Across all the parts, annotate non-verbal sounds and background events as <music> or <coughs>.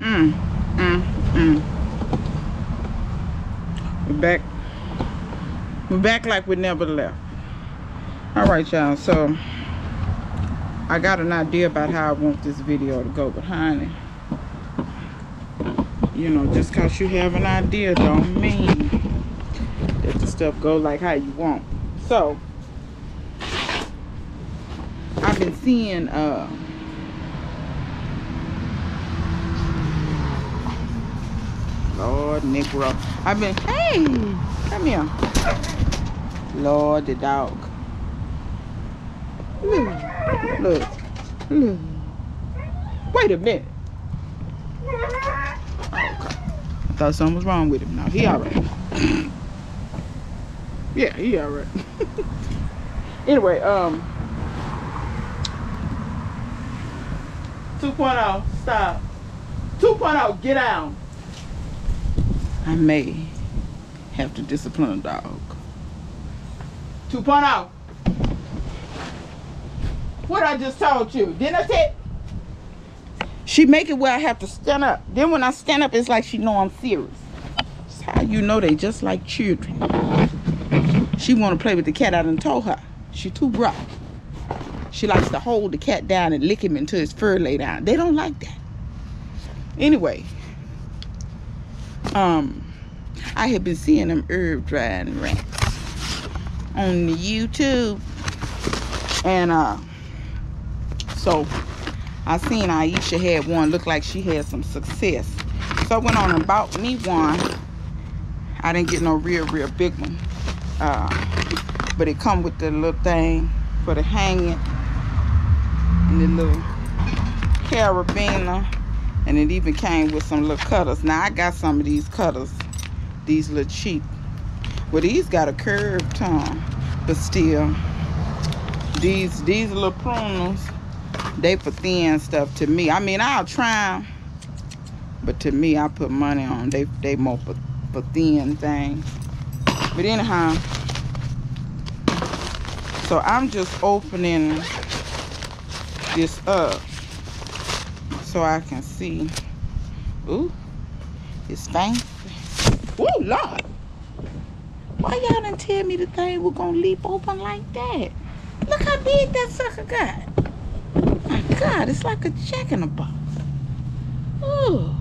Mm, mm, mm. We're back. We're back like we never left. All right, y'all. So I got an idea about how I want this video to go, but honey, you know, just cause you have an idea don't mean that the stuff go like how you want. So I've been seeing uh Lord Negro. I've been hey, come here. Lord the dog. Look, look, look. Wait a minute. Okay. I thought something was wrong with him. Now he alright. <clears throat> yeah, he alright. <laughs> anyway, um 2.0, stop. 2.0, get down. I may have to discipline a dog. 2.0. What I just told you. Didn't I say? She make it where I have to stand up. Then when I stand up, it's like she know I'm serious. That's how you know they just like children. She want to play with the cat. I done told her. She too rough. She likes to hold the cat down and lick him until his fur lay down. They don't like that. Anyway, um, I have been seeing them herb drying rats on the YouTube. And uh so I seen Aisha had one look like she had some success. So I went on and bought me one. I didn't get no real, real big one. Uh, but it come with the little thing for the hanging and the little carabiner. And it even came with some little cutters. Now I got some of these cutters. These little cheap. Well, these got a curved tongue. But still, these these little pruners they for thin stuff to me. I mean, I'll try them, but to me, I put money on they they more for, for thin things. But anyhow, so I'm just opening this up so I can see. Ooh, it's fancy. Ooh, Lord. Why y'all didn't tell me the thing was gonna leap open like that? Look how big that sucker got. My God, it's like a jack in a box. Ooh.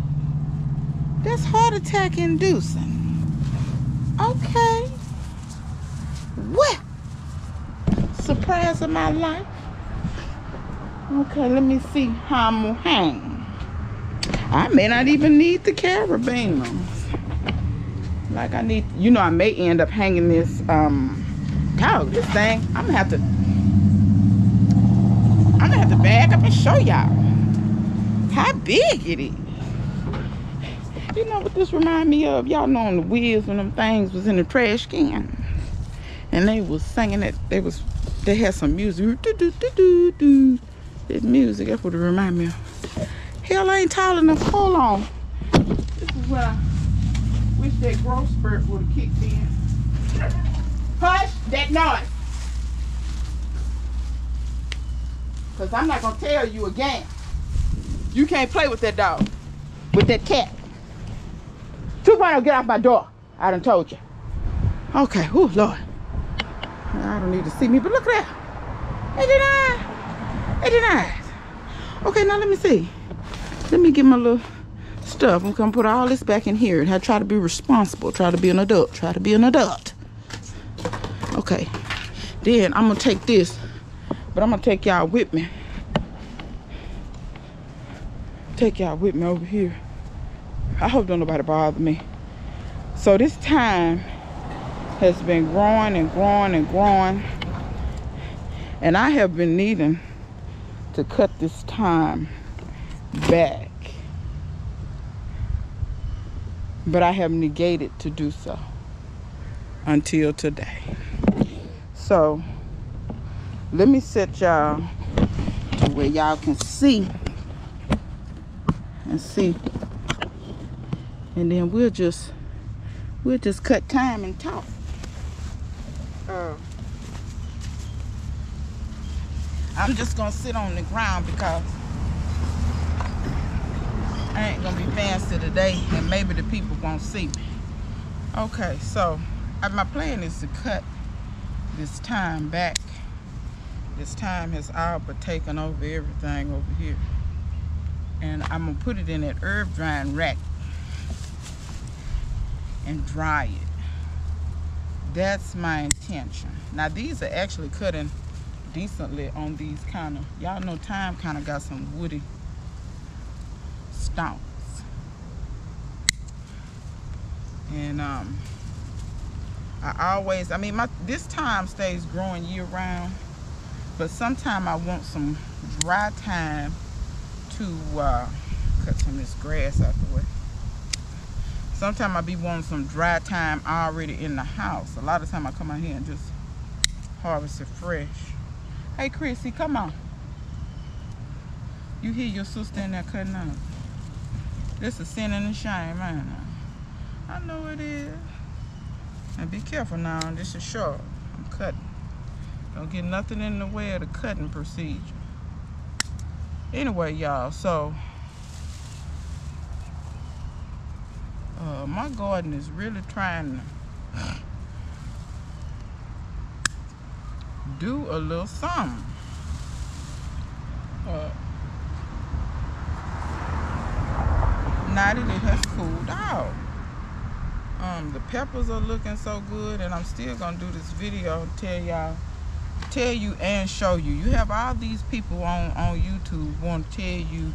That's heart attack inducing. Okay. What? Surprise of my life. Okay, let me see how I'm gonna hang. I may not even need the carabiners. Like I need, you know, I may end up hanging this, um, dog, this thing. I'm gonna have to, I'm gonna have to back up and show y'all how big it is. You know what this remind me of? Y'all know on the wheels when them things was in the trash can. And they was singing it, they was, they had some music. Do, do, do, do, do. This music, that's what it remind me of. Hell, I ain't tall enough. Hold on. This is what I wish that growth spurt would have kicked in. Hush that noise. Because I'm not going to tell you again. You can't play with that dog. With that cat. 2.0, get off my door. I done told you. Okay. Oh, Lord. I don't need to see me, but look at that. 89. 89. Okay, now let me see. Let me get my little stuff. I'm gonna put all this back in here and I try to be responsible. Try to be an adult. Try to be an adult. Okay. Then I'm gonna take this, but I'm gonna take y'all with me. Take y'all with me over here. I hope don't nobody bother me. So this thyme has been growing and growing and growing. And I have been needing to cut this thyme back. But I have negated to do so until today. So let me set y'all to where y'all can see and see. And then we'll just we'll just cut thyme and talk. Uh, I'm just gonna sit on the ground because I ain't gonna be rest today and maybe the people won't see me. Okay, so uh, my plan is to cut this thyme back. This thyme has all but taken over everything over here. And I'm gonna put it in that herb drying rack and dry it. That's my intention. Now these are actually cutting decently on these kind of, y'all know thyme kind of got some woody stalks. And um, I always, I mean, my this thyme stays growing year round, but sometime I want some dry thyme to uh, cut some of this grass out the way. Sometimes I be wanting some dry thyme already in the house. A lot of time I come out here and just harvest it fresh. Hey, Chrissy, come on. You hear your sister in there cutting up. This is sin and shame, man. I know it is. And be careful now. This is sharp. I'm cutting. Don't get nothing in the way of the cutting procedure. Anyway, y'all, so uh, my garden is really trying to do a little something. Uh, now that it has cooled out. Um, the peppers are looking so good and I'm still gonna do this video and tell y'all tell you and show you. You have all these people on, on YouTube want to tell you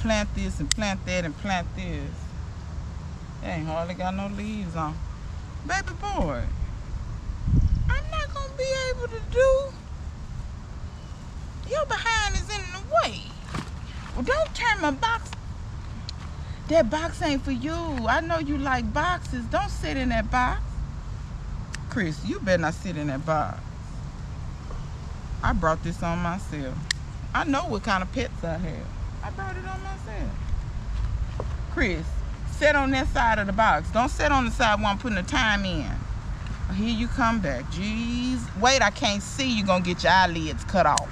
plant this and plant that and plant this. They ain't hardly got no leaves on. Baby boy, not be able to do. Your behind is in the way. Well, don't turn my box. That box ain't for you. I know you like boxes. Don't sit in that box. Chris, you better not sit in that box. I brought this on myself. I know what kind of pets I have. I brought it on myself. Chris, sit on that side of the box. Don't sit on the side where I'm putting the thyme in. Here you come back. Jeez. Wait, I can't see. You're going to get your eyelids cut off.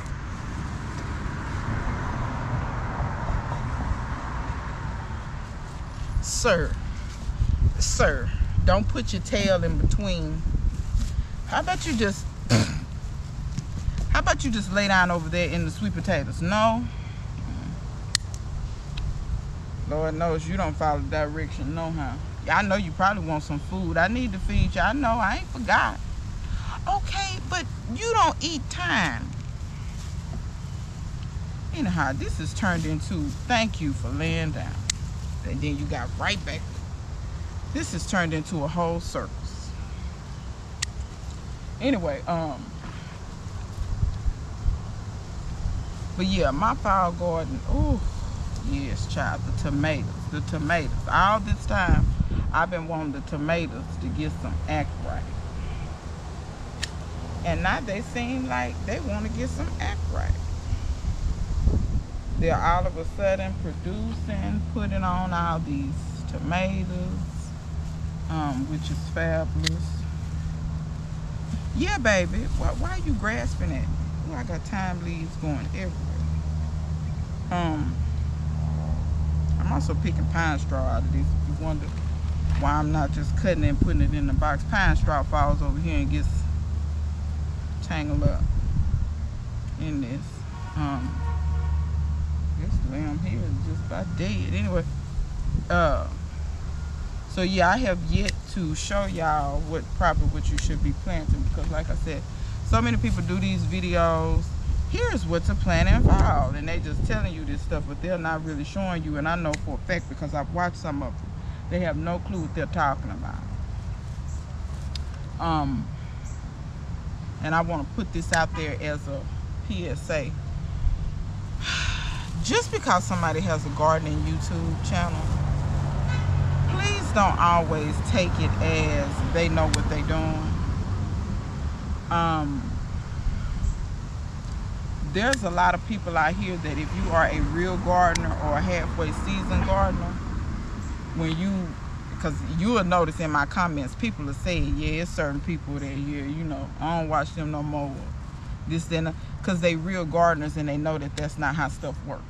Sir. Sir. Don't put your tail in between. How about you just <coughs> how about you just lay down over there in the sweet potatoes? No. Lord knows you don't follow direction, no how. I know you probably want some food. I need to feed you. I know, I ain't forgot. Okay, but you don't eat thyme. Anyhow, this is turned into thank you for laying down. And then you got right back. This has turned into a whole circus. Anyway, um, But yeah, my fall garden, oh, yes, child, the tomatoes, the tomatoes. All this time, I've been wanting the tomatoes to get some act right. And now they seem like they want to get some act right. They're all of a sudden producing, putting on all these tomatoes, um, which is fabulous. Yeah, baby, why, why are you grasping at me? I got thyme leaves going everywhere. Um, I'm also picking pine straw out of this. If you wonder why I'm not just cutting and putting it in the box. Pine straw falls over here and gets tangled up in this. Um, this lamb here is just about dead. Anyway, uh, so yeah, I have yet to show y'all what proper what you should be planting because like I said, so many people do these videos here's what to plant and fall and they just telling you this stuff but they're not really showing you and i know for a fact because i've watched some of them they have no clue what they're talking about. Um and i want to put this out there as a psa <sighs> just because somebody has a gardening youtube channel please don't always take it as they know what they're doing. Um, there's a lot of people out here that if you are a real gardener or a halfway seasoned gardener, when you, because you will notice in my comments, people are saying, yeah, it's certain people that here, you know, I don't watch them no more. This then, uh, because they real gardeners and they know that that's not how stuff works.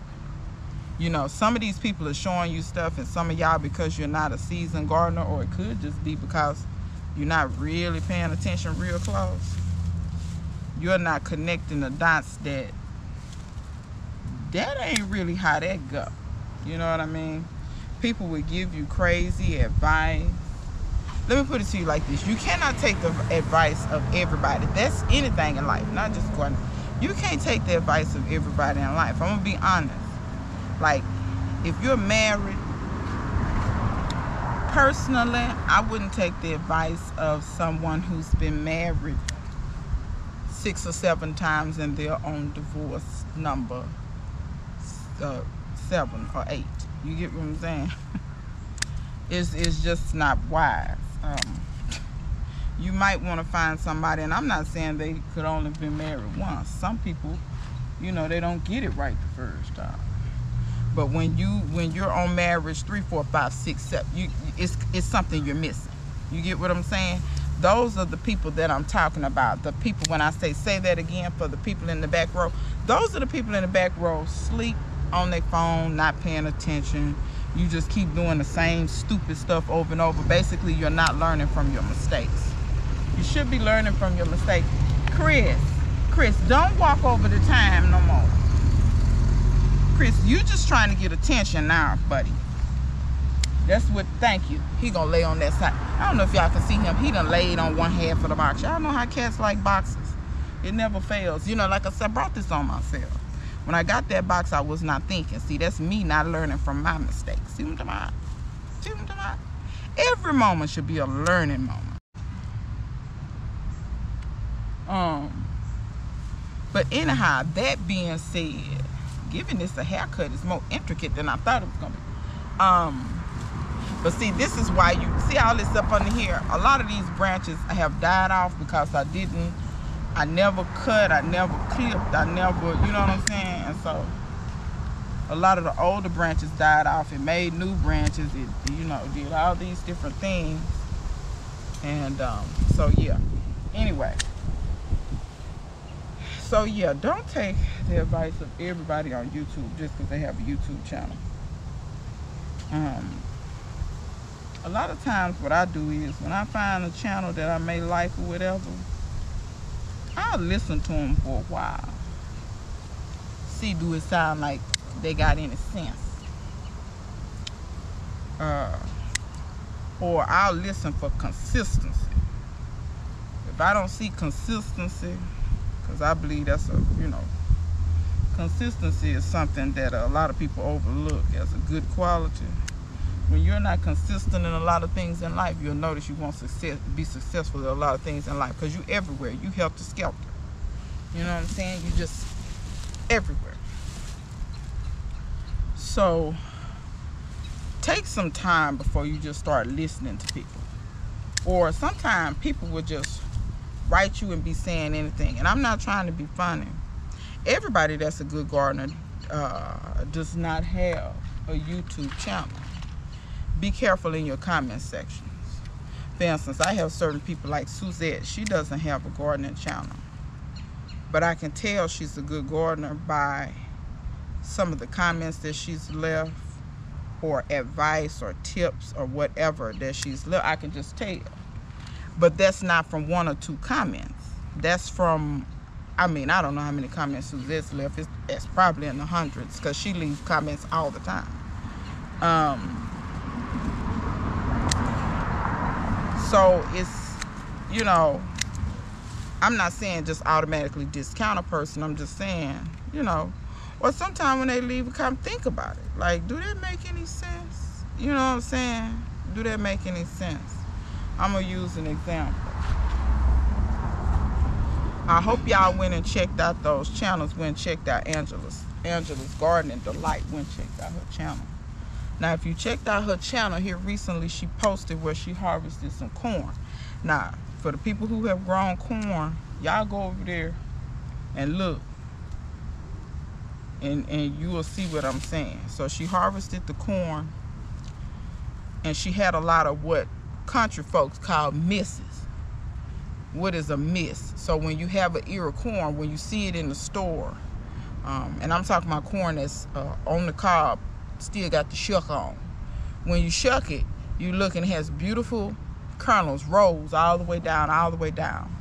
you know, some of these people are showing you stuff, and some of y'all because you're not a seasoned gardener, or it could just be because you're not really paying attention real close. You're not connecting the dots that that ain't really how that go. You know what I mean? People would give you crazy advice. Let me put it to you like this. You cannot take the advice of everybody. That's anything in life, not just gardening. You can't take the advice of everybody in life. I'm gonna be honest. Like, if you're married, personally, I wouldn't take the advice of someone who's been married six or seven times and they're on divorce number uh, seven or eight. You get what I'm saying? it's, it's just not wise. Um, you might want to find somebody, and I'm not saying they could only be married once. Some people, you know, they don't get it right the first time. But when you when you're on marriage three, four, five, six, seven, you it's it's something you're missing. You get what I'm saying? Those are the people that I'm talking about. The people when I say say that again for the people in the back row. Those are the people in the back row sleep on their phone, not paying attention. You just keep doing the same stupid stuff over and over. Basically, you're not learning from your mistakes. You should be learning from your mistakes. Chris, Chris, don't walk over the thyme no more. Chris, you just trying to get attention now, buddy. That's what, thank you. He gonna lay on that side. I don't know if y'all can see him. He done laid on one half of the box. Y'all know how cats like boxes. It never fails. You know, like I said, I brought this on myself. When I got that box, I was not thinking. See, that's me not learning from my mistakes. See what I'm talking See what I'm talking Every moment should be a learning moment. Um, but anyhow, that being said, giving this a haircut is more intricate than I thought it was gonna be. Um, but see, this is why you see all this up under here. A lot of these branches have died off because I didn't, I never cut, I never clipped, I never, you know what I'm saying? And so a lot of the older branches died off. It made new branches. It, you know, did all these different things. And um, so yeah. Anyway so yeah don't take the advice of everybody on youtube just because they have a youtube channel um a lot of times what i do is when i find a channel that i may like or whatever i'll listen to them for a while. See do it sound like they got any sense? Uh or i'll listen for consistency. If i don't see consistency because I believe that's a, you know, consistency is something that a lot of people overlook as a good quality. When you're not consistent in a lot of things in life, you'll notice you won't success, be successful in a lot of things in life because you're everywhere. You help the skelter. You know what I'm saying? You just everywhere. So take some time before you just start listening to people. Or sometimes people will just write you and be saying anything. And I'm not trying to be funny. Everybody that's a good gardener uh, does not have a YouTube channel. Be careful in your comment sections. For instance, I have certain people like Suzette. She doesn't have a gardening channel. But I can tell she's a good gardener by some of the comments that she's left or advice or tips or whatever that she's left. I can just tell but that's not from one or two comments that's from I mean I don't know how many comments Suzette's left it's, it's probably in the hundreds because she leaves comments all the time um so it's you know I'm not saying just automatically discount a person I'm just saying you know or sometimes when they leave come think about it like do that make any sense you know what I'm saying do that make any sense I'm gonna use an example. I hope y'all went and checked out those channels. Went and checked out Angela's Angela's Gardening Delight. Went and checked out her channel. Now, if you checked out her channel here recently, she posted where she harvested some corn. Now, for the people who have grown corn, y'all go over there and look. And, and you will see what I'm saying. So she harvested the corn and she had a lot of what country folks call misses. What is a miss? So when you have an ear of corn, when you see it in the store, Um, and I'm talking about corn that's uh, on the cob, still got the shuck on. When you shuck it, you look and it has beautiful kernels, rows all the way down, all the way down.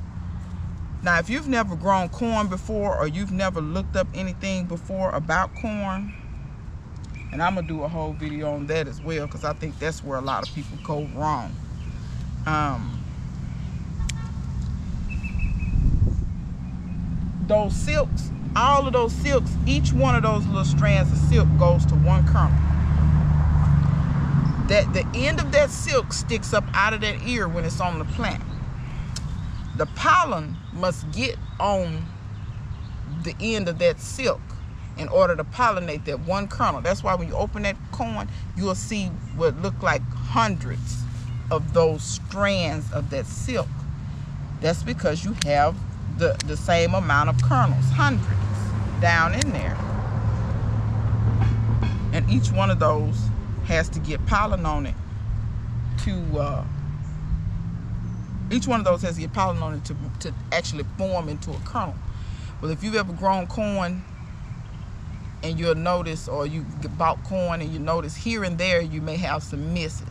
Now, if you've never grown corn before or you've never looked up anything before about corn, and I'm to do a whole video on that as well because I think that's where a lot of people go wrong. Um, those silks, all of those silks, each one of those little strands of silk goes to one kernel that the end of that silk sticks up out of that ear when it's on the plant. The pollen must get on the end of that silk in order to pollinate that one kernel. That's why when you open that corn, you'll see what look like hundreds of those strands of that silk. That's because you have the, the same amount of kernels, hundreds, down in there. And each one of those has to get pollen on it to uh, each one of those has to get pollen on it to, to actually form into a kernel. Well, if you've ever grown corn and you'll notice, or you bought corn and you notice here and there you may have some misses.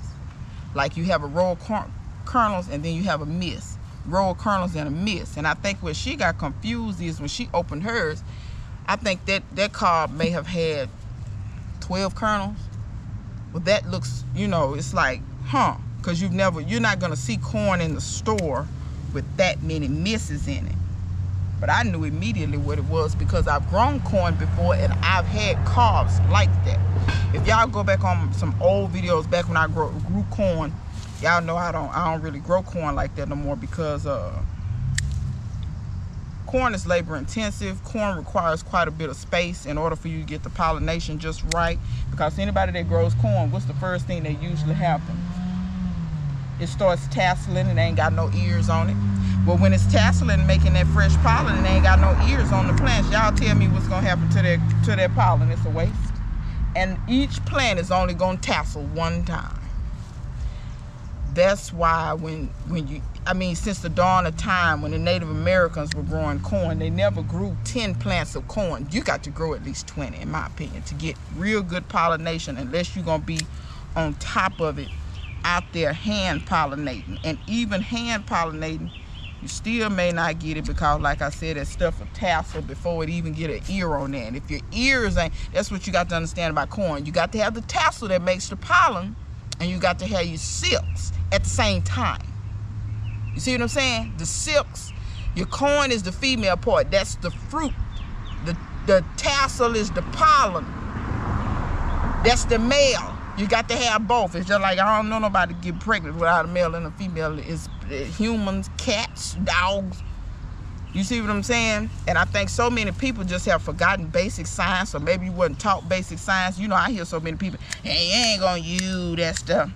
Like you have a row of corn, kernels and then you have a miss. Of kernels and a miss. And I think where she got confused is when she opened hers, I think that that cob may have had 12 kernels well that looks you know it's like huh because you've never you're not going to see corn in the store with that many misses in it. But I knew immediately what it was because I've grown corn before and I've had cobs like that. If y'all go back on some old videos back when I grew, grew corn y'all know I don't I don't really grow corn like that no more because uh corn is labor intensive. Corn requires quite a bit of space in order for you to get the pollination just right. Because anybody that grows corn, what's the first thing that usually happens? It starts tasseling and ain't got no ears on it. but when it's tasseling making that fresh pollen and ain't got no ears on the plants, y'all tell me what's gonna happen to that to that pollen. It's a waste. And each plant is only gonna tassel one time. That's why when when you I mean, since the dawn of time when the Native Americans were growing corn, they never grew 10 plants of corn. You got to grow at least 20, in my opinion, to get real good pollination, unless you're going to be on top of it out there hand pollinating. And even hand pollinating, you still may not get it because, like I said, that stuff will tassel before it even get an ear on there. And if your ears ain't, that's what you got to understand about corn. You got to have the tassel that makes the pollen, and you got to have your silks at the same time. You see what I'm saying? The silks, your corn is the female part. That's the fruit. The, the tassel is the pollen. That's the male. You got to have both. It's just like I don't know nobody get pregnant without a male and a female. It's humans, cats, dogs. You see what I'm saying? And I think so many people just have forgotten basic science, or maybe you wasn't taught basic science. You know, I hear so many people, hey, you ain't gonna use that stuff.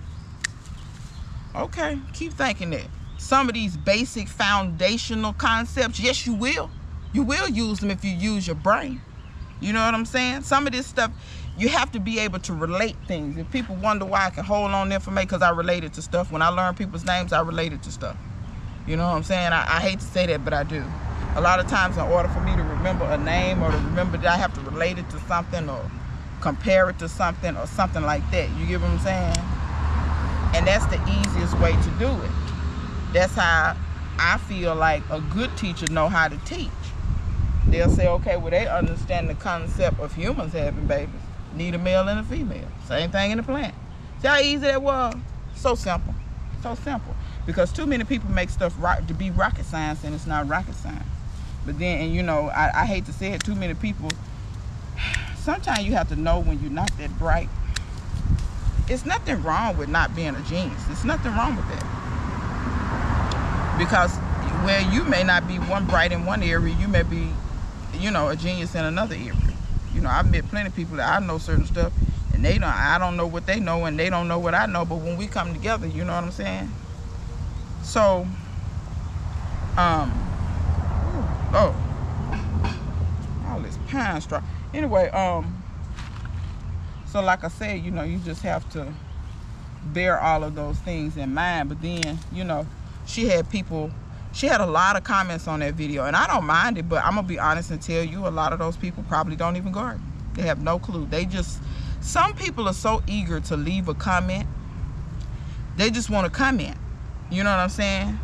Okay, keep thinking that some of these basic foundational concepts, yes, you will. You will use them if you use your brain. You know what I'm saying? Some of this stuff, you have to be able to relate things. If people wonder why I can hold on to information, because I related it to stuff. When I learn people's names, I related to stuff. You know what I'm saying? I, I hate to say that, but I do. A lot of times, in order for me to remember a name or to remember that I have to relate it to something or compare it to something or something like that. You get what I'm saying? And that's the easiest way to do it that's how I feel like a good teacher know how to teach. They'll say, okay, well, they understand the concept of humans having babies. Need a male and a female. Same thing in the plant. See how easy that was? So simple. So simple. Because too many people make stuff rock, to be rocket science and it's not rocket science. But then, and you know, I, I hate to say it, too many people, sometimes you have to know when you're not that bright. It's nothing wrong with not being a genius. There's nothing wrong with that. Because where you may not be one bright in one area. You may be you know a genius in another area. You know i've met plenty of people that i know certain stuff and they don't i don't know what they know and they don't know what i know. But when we come together you know what i'm saying? So um oh. All this pine straw. Anyway um so like i said you know you just have to bear all of those things in mind but then you know she had people she had a lot of comments on that video and i don't mind it but i'm gonna be honest and tell you a lot of those people probably don't even garden they have no clue. They just some people are so eager to leave a comment. They just want to comment. You know what i'm saying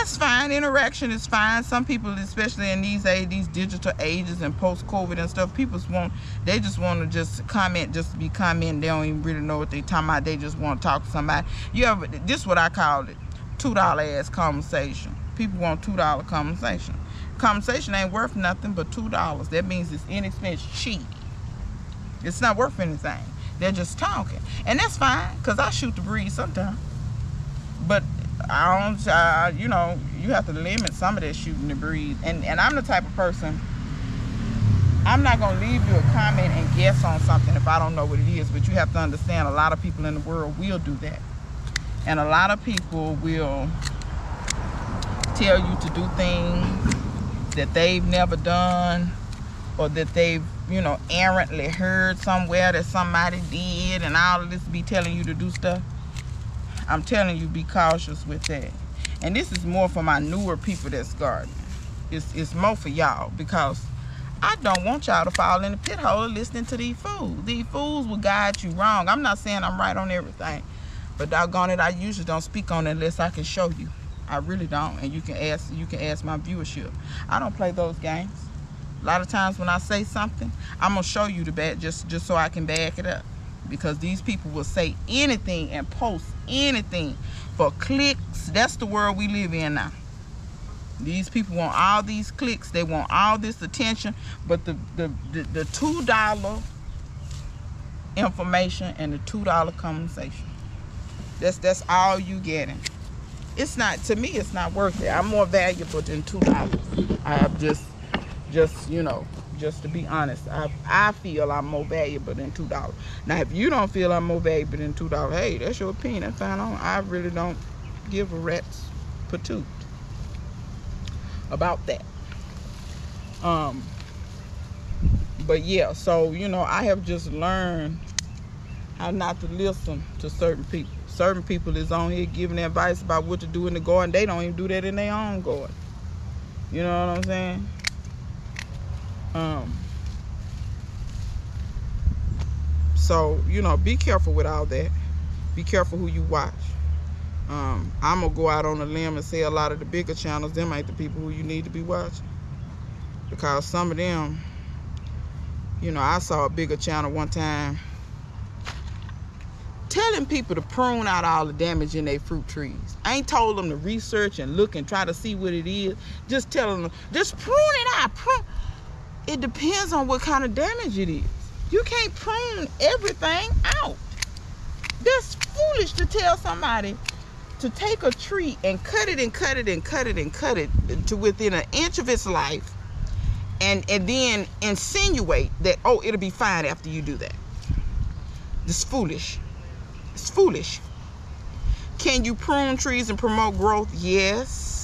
that's fine. Interaction is fine. Some people especially in these age these digital ages and post-covid and stuff people just want they just want to just comment just be commenting they don't even really know what they're talking about. They just want to talk to somebody. You ever this is what i call it two dollar ass conversation. People want two dollar conversation. Conversation ain't worth nothing but two dollars. That means it's inexpensive. Cheap it's not worth anything. They're just talking. And that's fine because i shoot the breeze sometimes. But I don't, you know, you have to limit some of that shooting to breeze. And and I'm the type of person. I'm not gonna leave you a comment and guess on something if I don't know what it is. But you have to understand, a lot of people in the world will do that, and a lot of people will tell you to do things that they've never done, or that they've, you know, errantly heard somewhere that somebody did, and all of this be telling you to do stuff I'm telling you, be cautious with that. And this is more for my newer people that's gardening. It's, it's more for y'all because I don't want y'all to fall in the pit hole listening to these fools. These fools will guide you wrong. I'm not saying I'm right on everything. But doggone it, I usually don't speak on it unless I can show you. I really don't. And you can ask you can ask my viewership. I don't play those games. A lot of times when I say something, I'm gonna show you the bad just just so I can back it up because these people will say anything and post anything for clicks. That's the world we live in now. These people want all these clicks. They want all this attention. But the, the, the, the $2 information and the $2 conversation. That's, that's all you getting. It's not, to me, it's not worth it. I'm more valuable than $2. I have just, just, you know, just to be honest. I, I feel I'm more valuable than $2. Now, if you don't feel I'm more valuable than $2, hey, that's your opinion. That's fine. I really don't give a rat's patoot about that. Um, but yeah, so, you know, I have just learned how not to listen to certain people. Certain people is on here giving advice about what to do in the garden. They don't even do that in their own garden. You know what I'm saying? Um, so, you know, be careful with all that. Be careful who you watch. Um, I'm going to go out on a limb and say a lot of the bigger channels, them ain't the people who you need to be watching. Because some of them, you know, I saw a bigger channel one time telling people to prune out all the damage in their fruit trees. I ain't told them to research and look and try to see what it is. Just telling them, just prune it out. Prune it depends on what kind of damage it is. You can't prune everything out. That's foolish to tell somebody to take a tree and cut it and cut it and cut it and cut it to within an inch of its life and, and then insinuate that, oh, it'll be fine after you do that. It's foolish. It's foolish. Can you prune trees and promote growth? Yes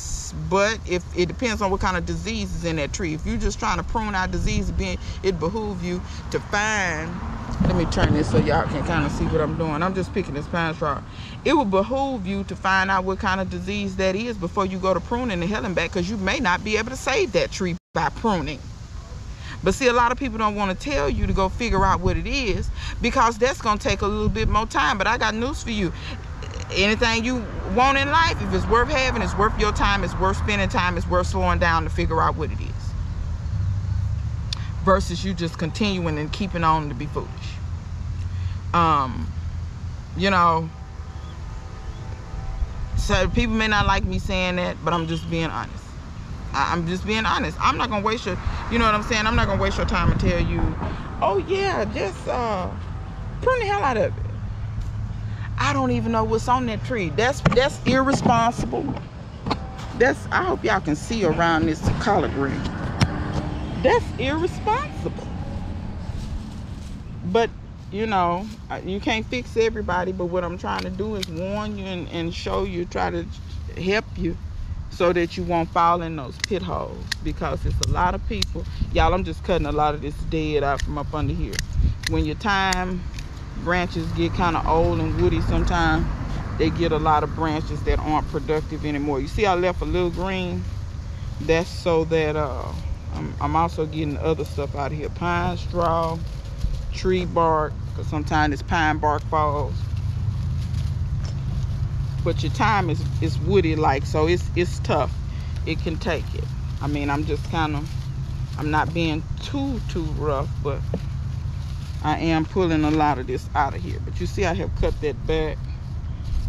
but if it depends on what kind of disease is in that tree. If you're just trying to prune out disease it behoove you to find let me turn this so y'all can kind of see what i'm doing. I'm just picking this pine straw it will behoove you to find out what kind of disease that is before you go to pruning the hell and back because you may not be able to save that tree by pruning. But see, a lot of people don't want to tell you to go figure out what it is because that's going to take a little bit more time. But I got news for you anything you want in life, if it's worth having, it's worth your time, it's worth spending time, it's worth slowing down to figure out what it is. Versus you just continuing and keeping on to be foolish. Um, you know, so people may not like me saying that, but I'm just being honest. I, am just being honest. I'm not gonna waste your, you know what I'm saying? I'm not gonna waste your time and tell you, oh yeah, just uh, prune the hell out of it. I don't even know what's on that tree. That's that's irresponsible. That's I hope y'all can see around this collard green. That's irresponsible. But you know, you can't fix everybody, but what I'm trying to do is warn you and, and show you, try to help you so that you won't fall in those pit holes because it's a lot of people. Y'all, I'm just cutting a lot of this dead out from up under here. When your thyme branches get kind of old and woody sometimes they get a lot of branches that aren't productive anymore. You see I left a little green? That's so that uh, I'm, I'm also getting other stuff out of here. Pine straw, tree bark, because sometimes this pine bark falls. But your thyme is, is woody like, so it's, it's tough. It can take it. I mean, I'm just kind of, I'm not being too, too rough, but I am pulling a lot of this out of here. But you see, I have cut that back.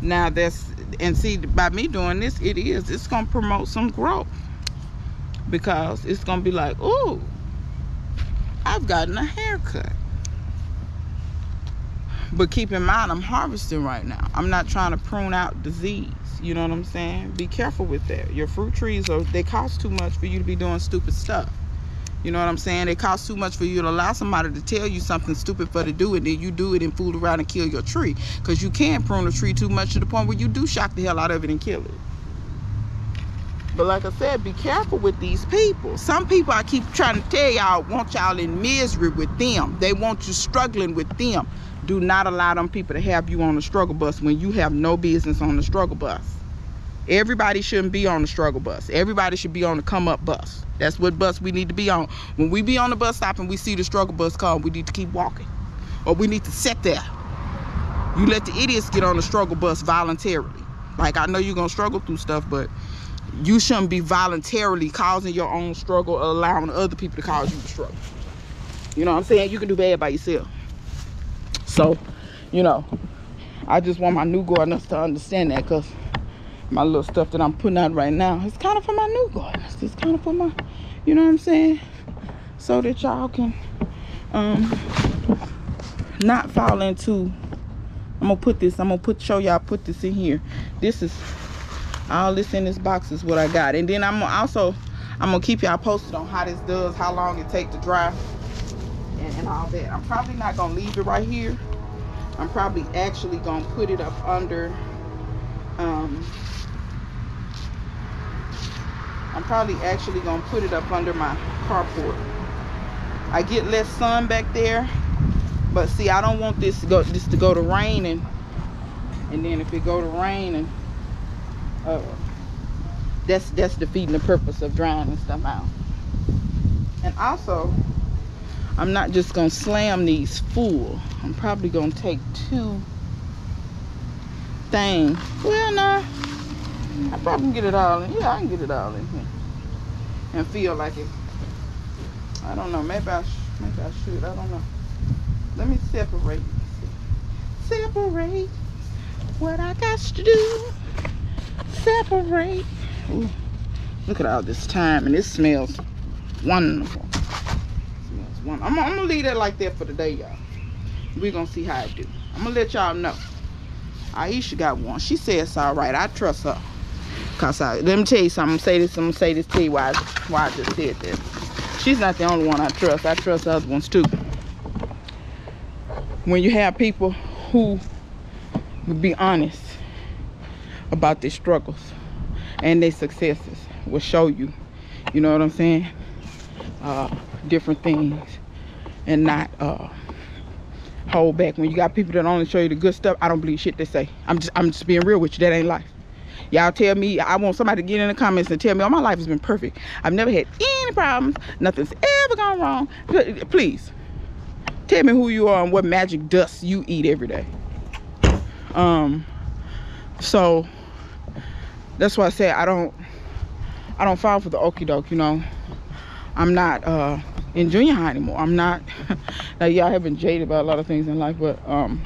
Now that's, and see, by me doing this, it is, it's going to promote some growth. Because it's going to be like, oh, I've gotten a haircut. But keep in mind, I'm harvesting right now. I'm not trying to prune out disease. You know what I'm saying? Be careful with that. Your fruit trees, are they cost too much for you to be doing stupid stuff. You know what I'm saying? It costs too much for you to allow somebody to tell you something stupid for to do it, then you do it and fool around and kill your tree. Because you can prune a tree too much to the point where you do shock the hell out of it and kill it. But like I said, be careful with these people. Some people I keep trying to tell y'all want y'all in misery with them. They want you struggling with them. Do not allow them people to have you on the struggle bus when you have no business on the struggle bus. Everybody shouldn't be on the struggle bus. Everybody should be on the come up bus. That's what bus we need to be on. When we be on the bus stop and we see the struggle bus come, we need to keep walking. Or we need to sit there. You let the idiots get on the struggle bus voluntarily. Like I know you're gonna struggle through stuff, but you shouldn't be voluntarily causing your own struggle or allowing other people to cause you to struggle. You know what I'm saying? You can do bad by yourself. So, you know, I just want my new gardeners to understand that because my little stuff that I'm putting out right now, it's kind of for my new gardeners. It's kind of for my, you know what I'm saying? So that y'all can um not fall into I'm gonna put this, I'm gonna put show y'all put this in here. This is all this in this box is what I got. And then I'm also I'm gonna keep y'all posted on how this does, how long it take to dry and, and all that. I'm probably not gonna leave it right here. I'm probably actually gonna put it up under um I'm probably actually gonna put it up under my carport. I get less sun back there, but see, I don't want this to go this to go to rain and then if it go to raining, uh, that's that's defeating the purpose of drying and stuff out. And also, I'm not just gonna slam these full. I'm probably gonna take two things. Well, nah. I probably can get it all in. Yeah, I can get it all in here. And feel like it. I don't know. Maybe I, maybe I should. I don't know. Let me separate. Separate what I got to do. Separate. Ooh, look at all this thyme. And it smells wonderful. It smells wonderful. I'm, I'm going to leave that like that for today, y'all. We're going to see how it do. I'm going to let y'all know. Aisha got one. She says all right. I trust her. Cause I, let me tell you something. Say this. I'm gonna say this to you why I, why I just said this. She's not the only one I trust. I trust other ones too. When you have people who be honest about their struggles and their successes, will show you. You know what I'm saying? Uh, different things and not uh, hold back. When you got people that only show you the good stuff, I don't believe shit they say. I'm just I'm just being real with you. That ain't life. Y'all tell me, I want somebody to get in the comments and tell me, oh, my life has been perfect. I've never had any problems. Nothing's ever gone wrong. Please, tell me who you are and what magic dust you eat every day. Um, so that's why I say I don't, I don't fall for the okie doke, you know. I'm not uh, in junior high anymore. I'm not, <laughs> now y'all have been jaded about a lot of things in life, but um,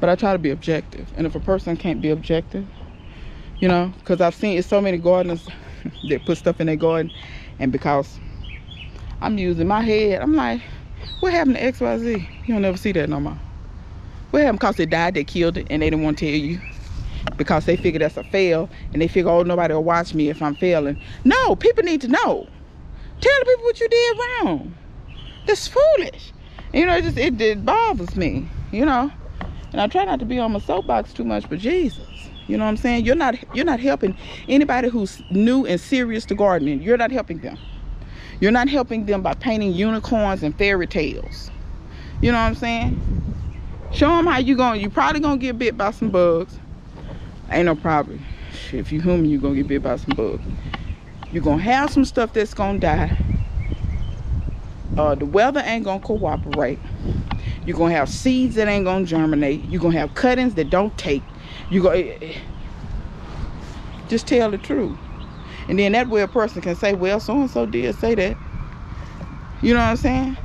but I try to be objective. And if a person can't be objective, you know because i've seen so many gardeners <laughs> that put stuff in their garden and because i'm using my head i'm like what happened to xyz you don't never see that no more. What happened because it died they killed it and they didn't want to tell you? Because they figure that's a fail and they figure oh nobody will watch me if i'm failing. No people need to know. Tell the people what you did wrong. That's foolish. You know it just it, it bothers me you know? And i try not to be on my soapbox too much but jesus you know what I'm saying? You're not you're not helping anybody who's new and serious to gardening. You're not helping them. You're not helping them by painting unicorns and fairy tales. You know what I'm saying? Show them how you going. You probably gonna get bit by some bugs. ain't no problem. If you're human, you're gonna get bit by some bugs. You're gonna have some stuff that's gonna die. Uh, the weather ain't gonna cooperate. You're gonna have seeds that ain't gonna germinate. You're gonna have cuttings that don't take. You go eh, eh, just tell the truth. And then that way a person can say, well, so-and-so did say that. You know what I'm saying?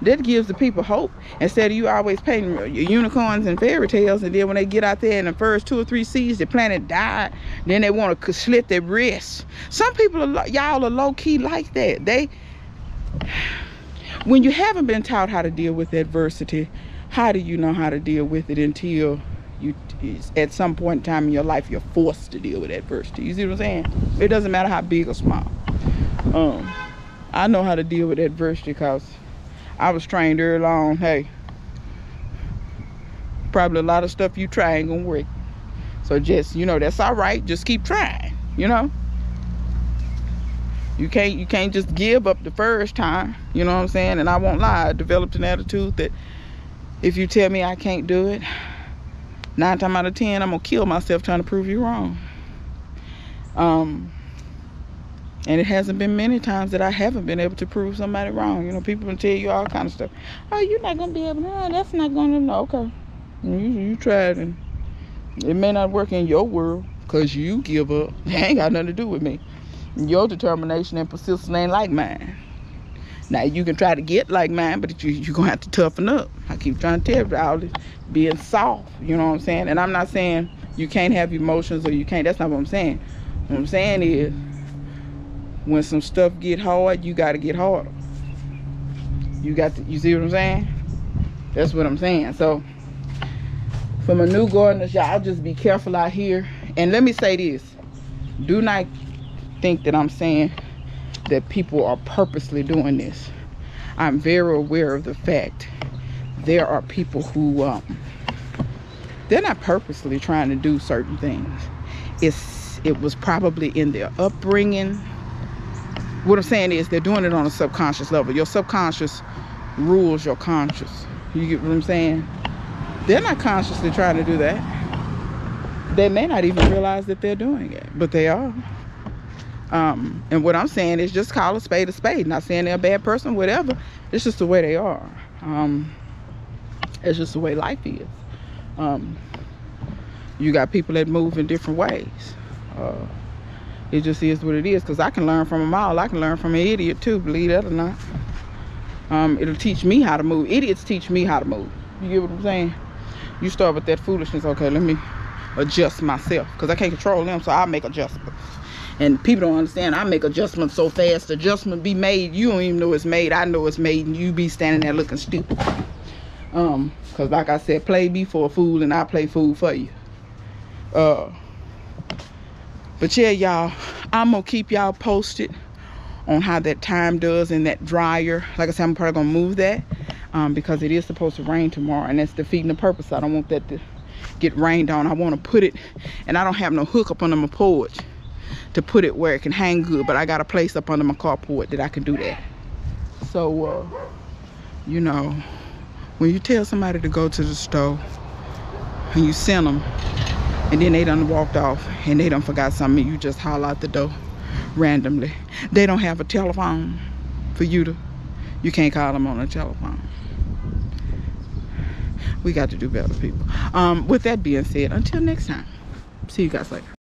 That gives the people hope. Instead of you always painting unicorns and fairy tales, and then when they get out there in the first two or three seeds, the planet died, then they want to slit their wrists. Some people, y'all are low-key like that. They, when you haven't been taught how to deal with adversity, how do you know how to deal with it until you at some point in time in your life you're forced to deal with adversity. You see what i'm saying? It doesn't matter how big or small. Um i know how to deal with adversity because i was trained early on hey probably a lot of stuff you try ain't gonna work. So just you know that's all right. Just keep trying you know? You can't you can't just give up the first time you know what i'm saying? And i won't lie i developed an attitude that if you tell me i can't do it nine times out of ten i'm gonna kill myself trying to prove you wrong. Um and it hasn't been many times that i haven't been able to prove somebody wrong. You know people can tell you all kind of stuff. Oh you're not gonna be able to no, that's not gonna know okay. You, you tried and it may not work in your world because you give up. <laughs> It ain't got nothing to do with me. Your determination and persistence ain't like mine now you can try to get like mine, but you, you're gonna have to toughen up. I keep trying to tell you all this being soft, you know what I'm saying? And I'm not saying you can't have emotions or you can't, that's not what I'm saying. What I'm saying is when some stuff get hard, you gotta get harder. You got to, you see what I'm saying? That's what I'm saying. So for my new gardeners, y'all just be careful out here. And let me say this. Do not think that I'm saying that people are purposely doing this. I'm very aware of the fact there are people who um, they're not purposely trying to do certain things. It's it was probably in their upbringing. What I'm saying is they're doing it on a subconscious level. Your subconscious rules your conscious. You get what I'm saying? They're not consciously trying to do that. They may not even realize that they're doing it, but they are. Um, and what I'm saying is just call a spade a spade. Not saying they're a bad person, whatever. It's just the way they are. Um, it's just the way life is. Um, you got people that move in different ways. Uh, it just is what it is. Because I can learn from them all. I can learn from an idiot too, believe that or not. Um, it'll teach me how to move. Idiots teach me how to move. You get what I'm saying? You start with that foolishness. Okay, let me adjust myself. Because I can't control them, so I'll make adjustments and people don't understand i make adjustments so fast adjustment be made you don't even know it's made i know it's made and you be standing there looking stupid. Um because like i said play me for a fool and i play fool for you. Uh but yeah y'all i'm gonna keep y'all posted on how that thyme does in that dryer. Like i said i'm probably gonna move that um, because it is supposed to rain tomorrow and that's defeating the purpose. I don't want that to get rained on. I want to put it and i don't have no hook up under my porch to put it where it can hang good but I got a place up under my carport that I can do that. So uh, you know when you tell somebody to go to the store and you send them and then they done walked off and they done forgot something you just holler out the door randomly. They don't have a telephone for you to you can't call them on a telephone. We got to do better people. Um with that being said until next time. See you guys later